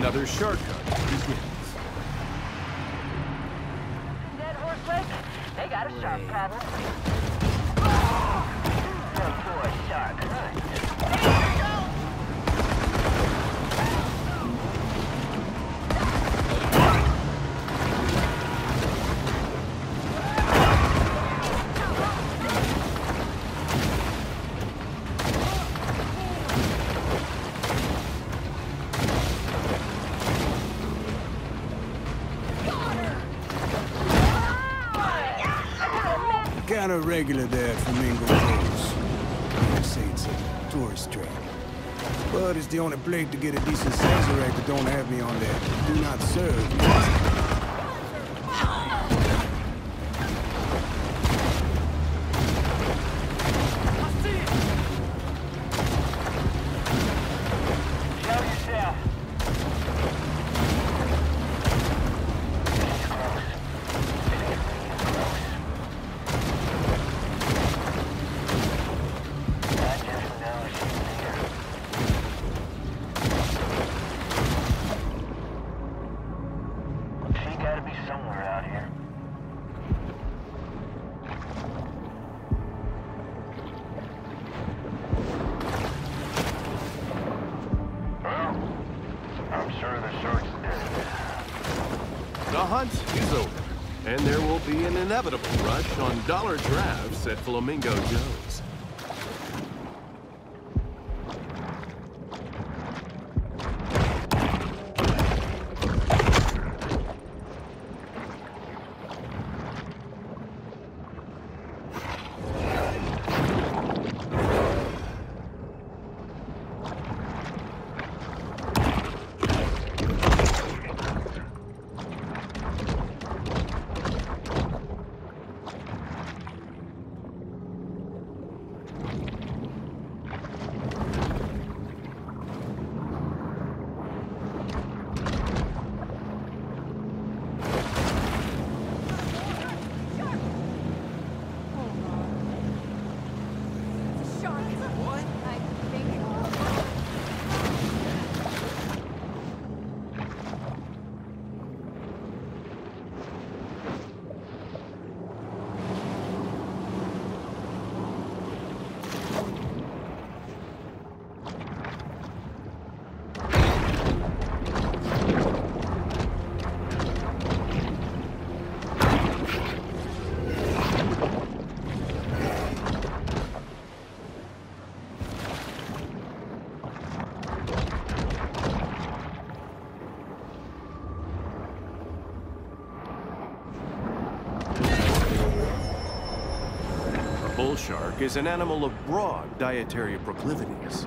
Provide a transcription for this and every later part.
another shark hunt begins. Dead Horse Lake, they got a shark problem. One oh! for a shark hunt. Kinda regular there at Flamingo Coast. I'd say it's a tourist trap. But it's the only place to get a decent Sazerac that don't have me on that do not serve hunt is over, and there will be an inevitable rush on dollar drafts at Flamingo Joe's. Shark. What? I think. A bull shark is an animal of broad dietary proclivities.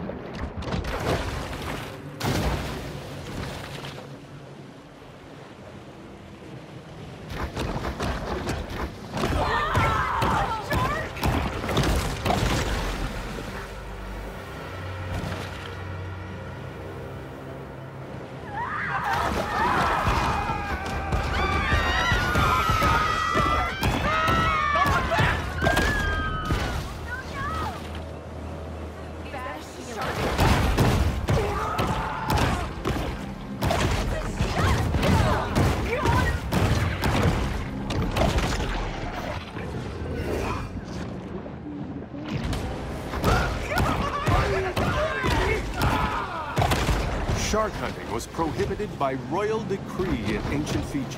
Shark hunting was prohibited by royal decree in ancient Fiji.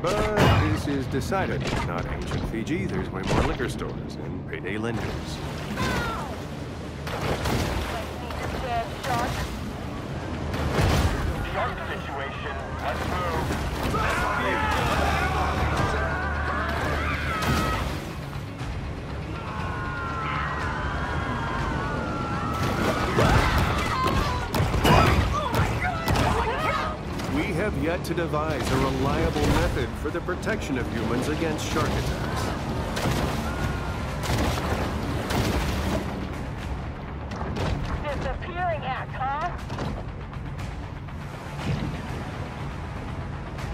But this is decidedly not ancient Fiji. There's way more liquor stores and payday lenders. Have yet to devise a reliable method for the protection of humans against shark attacks. Disappearing act, huh?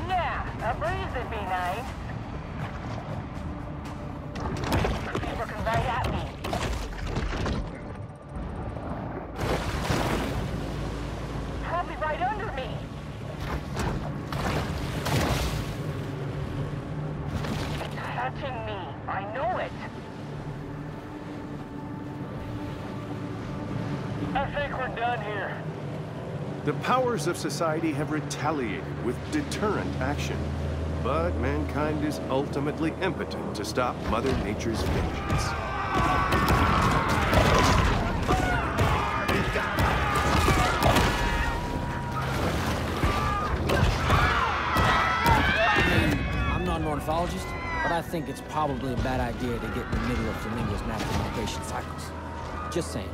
Yeah, a breeze would be nice. Here. The powers of society have retaliated with deterrent action, but mankind is ultimately impotent to stop Mother Nature's vengeance. I'm not an ornithologist, but I think it's probably a bad idea to get in the middle of flamingos' natural migration cycles. Just saying.